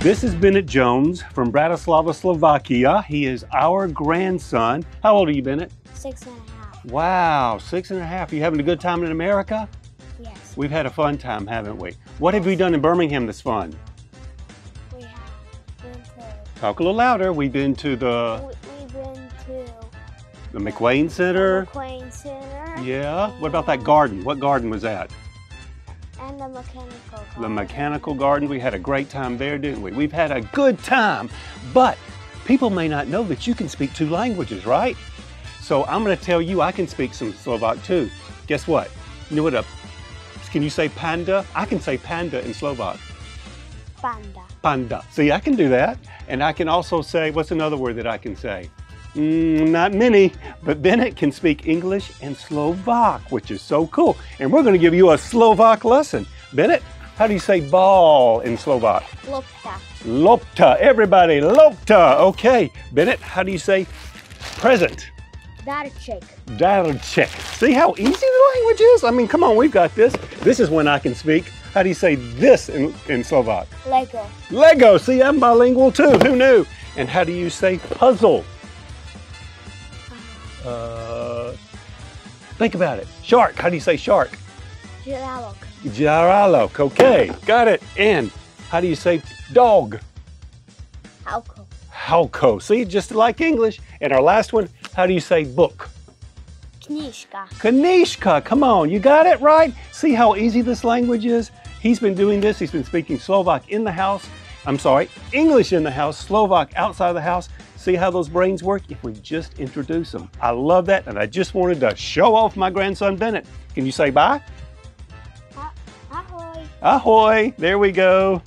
This is Bennet Jones from Bratislava, Slovakia. He is our grandson. How old are you, Bennet? Six and a half. Wow, six and a half. You having a good time in America? Yes. We've had a fun time, haven't we? What have we done in Birmingham that's fun? We have been to. Talk a little louder. We've been to the, We, we've been to the McWayne Center. McQueen Center. Yeah. What about that garden? What garden was that? And the mechanical. The garden. mechanical garden. We had a great time there, didn't we? We've had a good time. But people may not know that you can speak two languages, right? So I'm going to tell you I can speak some Slovak too. Guess what? You know what a can you say panda? I can say panda in Slovak. Panda. Panda. See, I can do that. And I can also say, what's another word that I can say? Mm, not many, but Bennet can speak English and Slovak, which is so cool. And we're going to give you a Slovak lesson. Bennet, how do you say ball in Slovak? Lopta. Lopta. Everybody, lopta. Okay. Bennet, how do you say present? Darček. Darček. See how easy the language is? I mean, come on, we've got this. This is when I can speak. How do you say this in, in Slovak? Lego. Lego. See, I'm bilingual too. Who knew? And how do you say puzzle? Uh, think about it. Shark. How do you say shark? Žralok. Jaralok. Okay, got it. And how do you say dog? Halko. Halko. See, just like English. And our last one, how do you say book? Knižka. Kanishka, come on, you got it right? See how easy this language is? He's been doing this, he's been speaking Slovak in the house. I'm sorry, English in the house, Slovak outside of the house. See how those brains work if we just introduce them. I love that, and I just wanted to show off my grandson Bennet. Can you say bye? A- Ahoj. Ahoy! There we go.